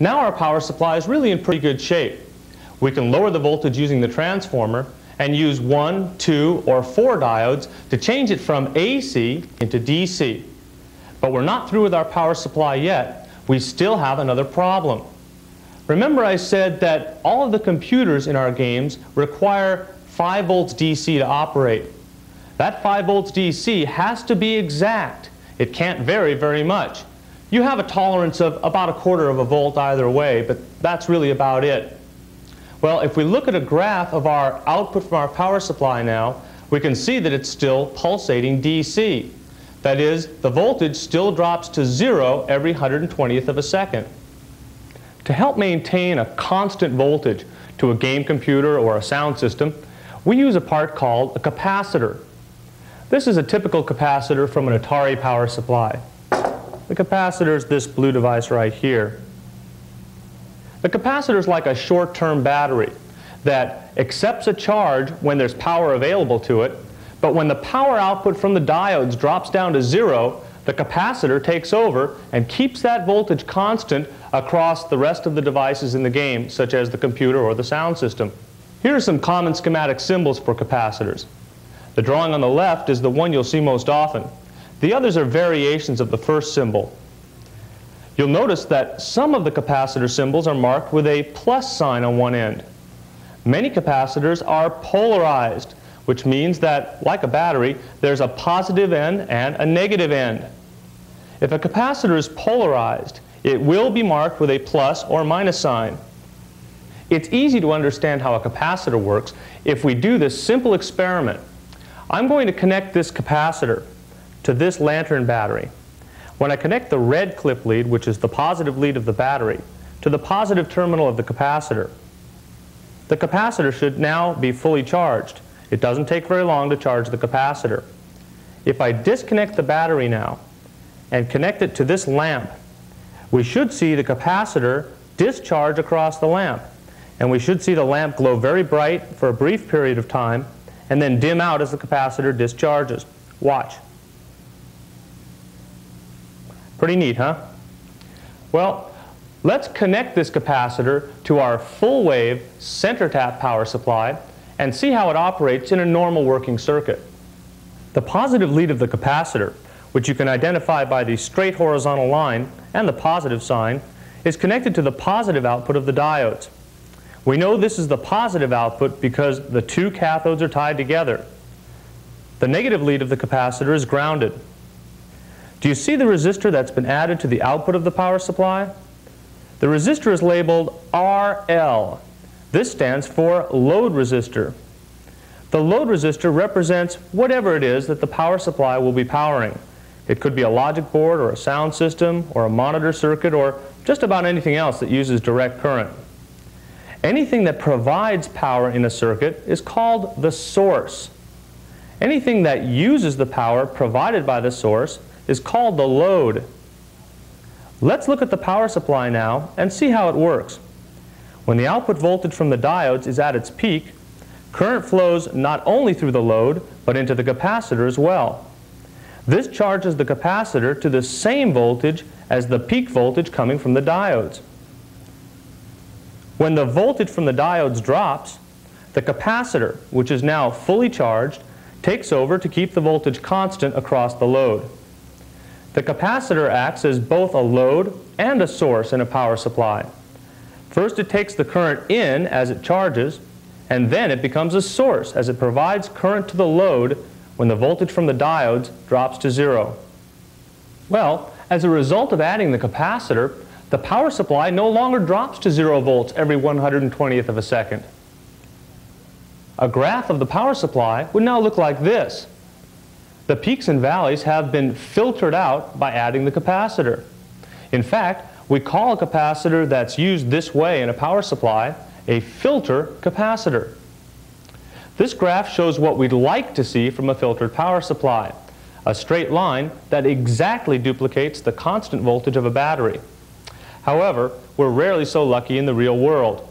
Now our power supply is really in pretty good shape. We can lower the voltage using the transformer and use one, two, or four diodes to change it from AC into DC. But we're not through with our power supply yet. We still have another problem. Remember I said that all of the computers in our games require 5 volts DC to operate. That 5 volts DC has to be exact. It can't vary very much. You have a tolerance of about a quarter of a volt either way, but that's really about it. Well, if we look at a graph of our output from our power supply now, we can see that it's still pulsating DC. That is, the voltage still drops to zero every 120th of a second. To help maintain a constant voltage to a game computer or a sound system, we use a part called a capacitor. This is a typical capacitor from an Atari power supply. The capacitor is this blue device right here. The capacitor is like a short-term battery that accepts a charge when there's power available to it, but when the power output from the diodes drops down to zero, the capacitor takes over and keeps that voltage constant across the rest of the devices in the game, such as the computer or the sound system. Here are some common schematic symbols for capacitors. The drawing on the left is the one you'll see most often. The others are variations of the first symbol. You'll notice that some of the capacitor symbols are marked with a plus sign on one end. Many capacitors are polarized, which means that, like a battery, there's a positive end and a negative end. If a capacitor is polarized, it will be marked with a plus or minus sign. It's easy to understand how a capacitor works if we do this simple experiment. I'm going to connect this capacitor to this lantern battery. When I connect the red clip lead, which is the positive lead of the battery, to the positive terminal of the capacitor, the capacitor should now be fully charged. It doesn't take very long to charge the capacitor. If I disconnect the battery now and connect it to this lamp, we should see the capacitor discharge across the lamp. And we should see the lamp glow very bright for a brief period of time and then dim out as the capacitor discharges. Watch. Pretty neat, huh? Well, let's connect this capacitor to our full wave center tap power supply and see how it operates in a normal working circuit. The positive lead of the capacitor, which you can identify by the straight horizontal line and the positive sign, is connected to the positive output of the diodes. We know this is the positive output because the two cathodes are tied together. The negative lead of the capacitor is grounded. Do you see the resistor that's been added to the output of the power supply? The resistor is labeled RL. This stands for load resistor. The load resistor represents whatever it is that the power supply will be powering. It could be a logic board or a sound system or a monitor circuit or just about anything else that uses direct current. Anything that provides power in a circuit is called the source. Anything that uses the power provided by the source is called the load. Let's look at the power supply now and see how it works. When the output voltage from the diodes is at its peak, current flows not only through the load, but into the capacitor as well. This charges the capacitor to the same voltage as the peak voltage coming from the diodes. When the voltage from the diodes drops, the capacitor, which is now fully charged, takes over to keep the voltage constant across the load. The capacitor acts as both a load and a source in a power supply. First it takes the current in as it charges, and then it becomes a source as it provides current to the load when the voltage from the diodes drops to zero. Well, as a result of adding the capacitor, the power supply no longer drops to zero volts every 120th of a second. A graph of the power supply would now look like this the peaks and valleys have been filtered out by adding the capacitor. In fact, we call a capacitor that's used this way in a power supply a filter capacitor. This graph shows what we'd like to see from a filtered power supply, a straight line that exactly duplicates the constant voltage of a battery. However, we're rarely so lucky in the real world.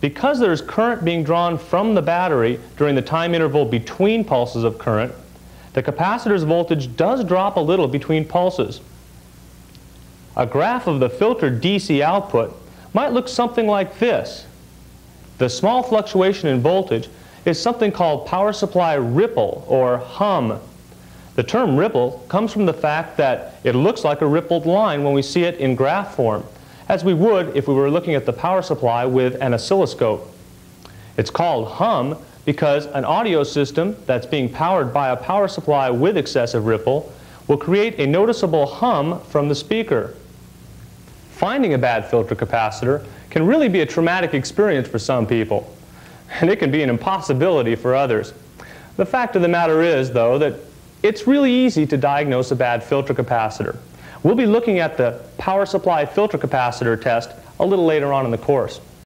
Because there's current being drawn from the battery during the time interval between pulses of current, the capacitor's voltage does drop a little between pulses. A graph of the filtered DC output might look something like this. The small fluctuation in voltage is something called power supply ripple or hum. The term ripple comes from the fact that it looks like a rippled line when we see it in graph form, as we would if we were looking at the power supply with an oscilloscope. It's called hum because an audio system that's being powered by a power supply with excessive ripple will create a noticeable hum from the speaker. Finding a bad filter capacitor can really be a traumatic experience for some people, and it can be an impossibility for others. The fact of the matter is, though, that it's really easy to diagnose a bad filter capacitor. We'll be looking at the power supply filter capacitor test a little later on in the course.